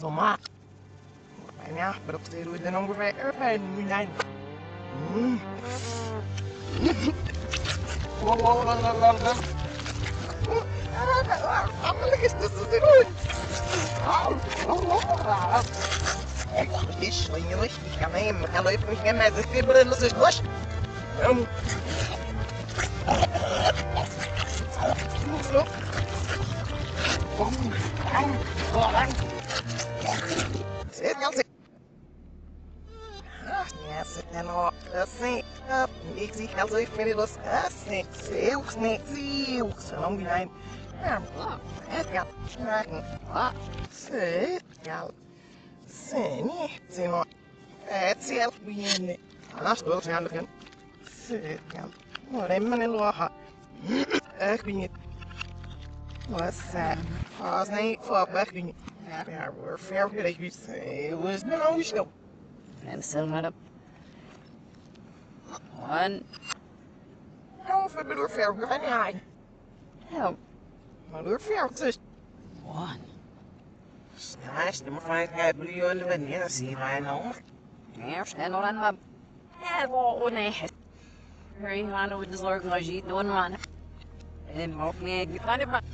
De hoe dan ongeveer ervan moet zijn. Mm. Wow, wow, wow, wow, wow, wow. Amelijk is dat zo doen. Ich bin nicht, ich kann nehmen, er läuft mich gerne, das ist beraber ferahüseyimiz ne olmuştu? Ben sığınırım. Lan. Ne oldu bir ferahüseyimiz ne ay? Ya. Bir ferahüseyimiz. Lan. Snaş ne mafayet kabriyon ve ne simayen olur? Ne işte oran var. Ne bu o ne? Reyhan'ı ucuzlar gajit donmanı. Benim ortaya gitmeni bak.